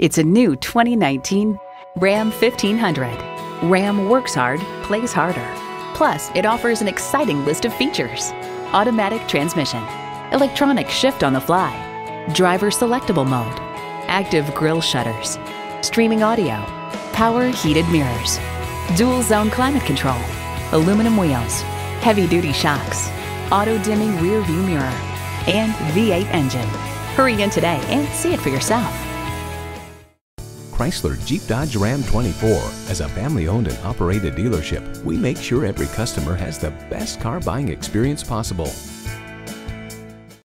It's a new 2019 Ram 1500. Ram works hard, plays harder. Plus, it offers an exciting list of features. Automatic transmission, electronic shift on the fly, driver selectable mode, active grille shutters, streaming audio, power heated mirrors, dual zone climate control, aluminum wheels, heavy duty shocks, auto dimming rear view mirror, and V8 engine. Hurry in today and see it for yourself. Chrysler Jeep Dodge Ram 24. As a family owned and operated dealership, we make sure every customer has the best car buying experience possible.